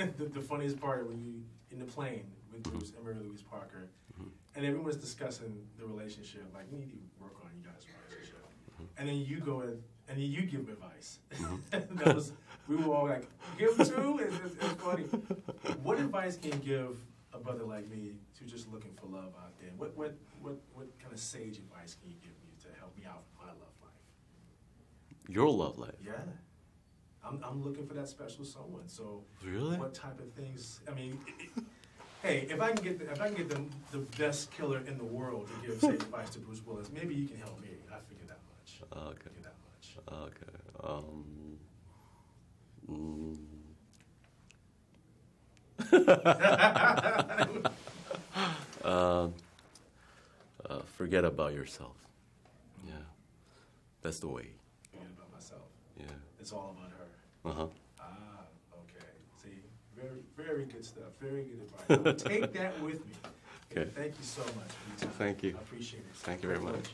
the, the funniest part when you in the plane with Bruce and Mary Louise Parker, mm-hmm. and everyone's discussing the relationship. Like we need to work on you guys' relationship, mm-hmm. and then you go in and then you give them advice. Mm-hmm. that was we were all like, give them too. It's, it's, it's funny. What advice can you give a brother like me who's just looking for love out there? What what what what kind of sage advice can you give me to help me out with my love life? Your love life. Yeah. I'm, I'm looking for that special someone. So Really? what type of things? I mean, it- it- hey, if I can get the, if I can get the, the best killer in the world to give sage advice to Bruce Willis, maybe you can help me. I figure that much. I Okay. figure that much. Okay. Um, mm. Um, uh, forget about yourself. Yeah, that's the way. Forget about myself. Yeah. It's all about her. Uh huh. Ah, okay. See, very very good stuff. Very good advice. Take that with me. Okay. Thank you so much for your time. Thank you. I appreciate it. Thank you very much.